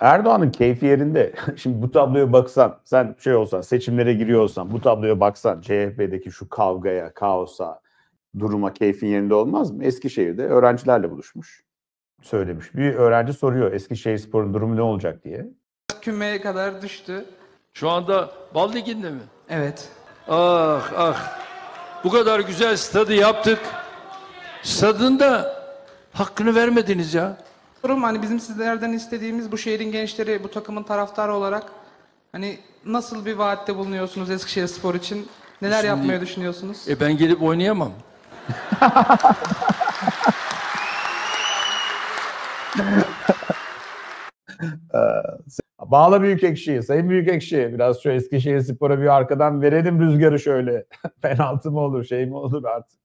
Erdoğan'ın keyfi yerinde. Şimdi bu tabloya baksan, sen şey olsan, seçimlere giriyor olsan, bu tabloya baksan, CHP'deki şu kavgaya, kaosa, duruma keyfin yerinde olmaz mı? Eskişehir'de öğrencilerle buluşmuş. Söylemiş. Bir öğrenci soruyor Eskişehir Spor'un durumu ne olacak diye. Kümeye kadar düştü. Şu anda Bal Ligi'nde mi? Evet. Ah ah. Bu kadar güzel stadı yaptık. Stadın da hakkını vermediniz ya. Durum hani bizim sizlerden istediğimiz bu şehrin gençleri, bu takımın taraftarı olarak hani nasıl bir vaatte bulunuyorsunuz Eskişehir Spor için? Neler Şimdi- yapmayı düşünüyorsunuz? E ben gelip oynayamam. Bağla Büyükekşi'yi. Sayın Büyükekşi biraz şu Eskişehir Spor'a bir arkadan verelim rüzgarı şöyle. Penaltı mı olur şey mi olur artık.